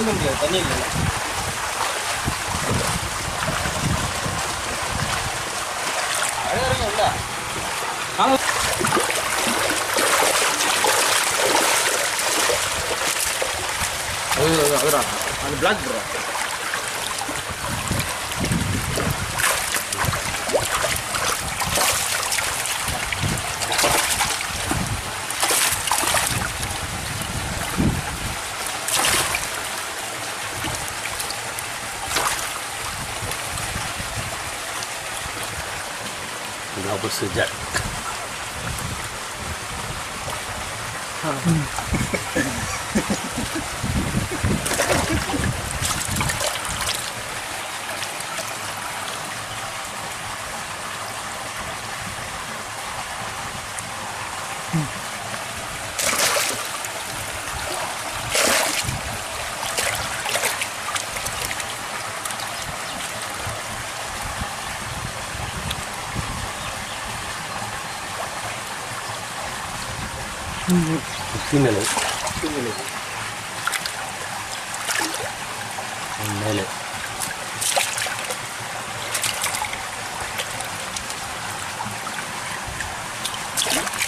இறங்க முடியாது தண்ணி இல்லை அதுடா. அது block bro Dah bersejak. Ha. Hmm.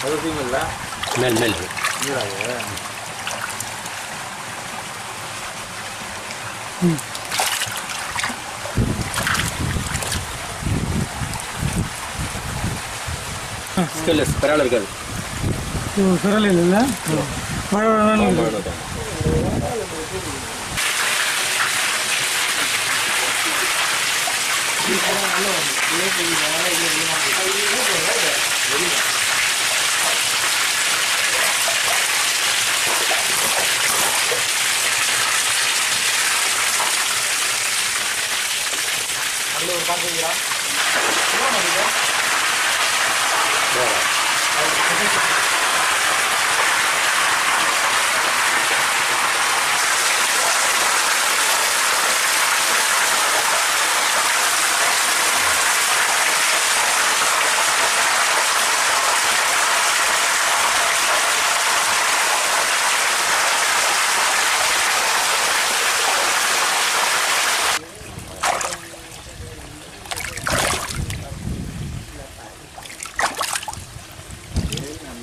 அது ஃபீமேல்ல மேல். மேல் நீராக ஸ்கெல்லஸ் பரவாயில்ல இருக்காது ಇವು ಸುರಲಿಲ್ಲ ಮಳೆ ಅಲ್ಲಿ ஒரு பாக்குறீங்களா என்ன பண்ணுங்க